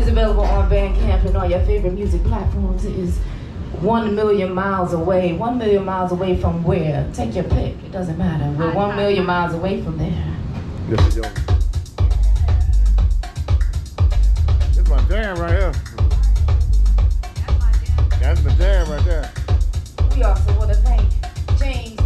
is available on Bandcamp and all your favorite music platforms. It is one million miles away. One million miles away from where? Take your pick. It doesn't matter. We're one million miles away from there. Yes, we This my jam right here. That's my jam. That's my jam right there. We also want to thank James